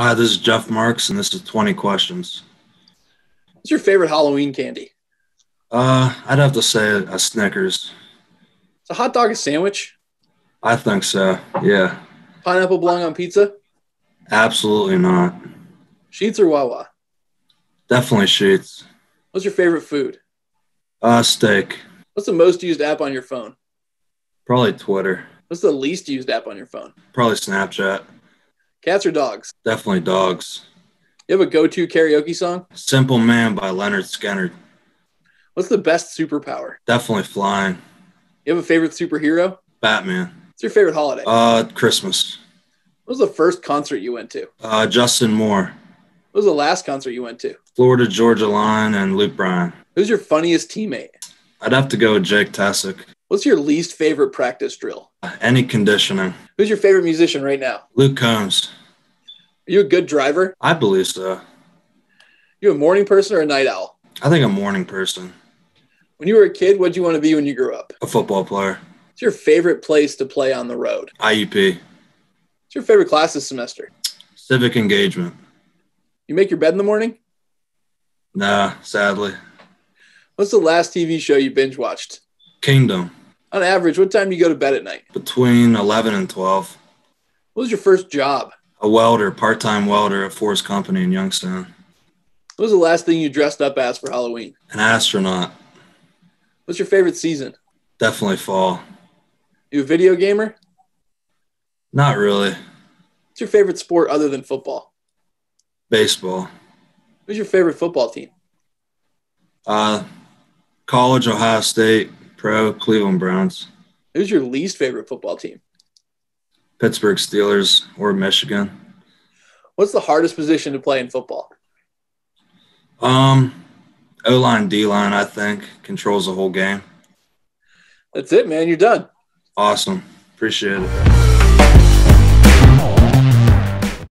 Hi, this is Jeff Marx, and this is 20 questions. What's your favorite Halloween candy? Uh, I'd have to say a Snickers. Is a hot dog a sandwich? I think so. Yeah, Pineapple belong on pizza? absolutely not. Sheetz or Wawa? Definitely Sheetz. What's your favorite food? Uh, steak. What's the most used app on your phone? Probably Twitter. What's the least used app on your phone? Probably Snapchat. Cats or dogs? Definitely dogs. You have a go-to karaoke song? Simple Man by Lynyrd Skynyrd. What's the best superpower? Definitely flying. You have a favorite superhero? Batman. What's your favorite holiday? Uh, Christmas. what was the first concert you went to? Uh, Justin Moore. What was the last concert you went to? Florida Georgia Line and Luke Bryan. Who's your funniest teammate? I'd have to go with Jake Tessick. What's your least favorite practice drill? Any conditioning. Who's your favorite musician right now? Luke Combs. Are you a good driver? I believe so. You a morning person or a night owl? I think a morning person. When you were a kid, what'd you want to be when you grew up? A football player. What's your favorite place to play on the road? IUP. What's your favorite class this semester? Civic engagement. You make your bed in the morning? Nah, sadly. What's the last TV show you binge watched? Kingdom. On average, what time do you go to bed at night? Between 11 and 12. What was your first job? A welder, part time welder at Forest Company in Youngstown. What was the last thing you dressed up as for Halloween? An astronaut. What's your favorite season? Definitely fall. You a video gamer? Not really. What's your favorite sport other than football? Baseball. Who's your favorite football team? Uh, college, Ohio State. Pro, Cleveland Browns. Who's your least favorite football team? Pittsburgh Steelers or Michigan. What's the hardest position to play in football? Um, O line, D line, I think, controls the whole game. That's it, man. You're done. Awesome. Appreciate it.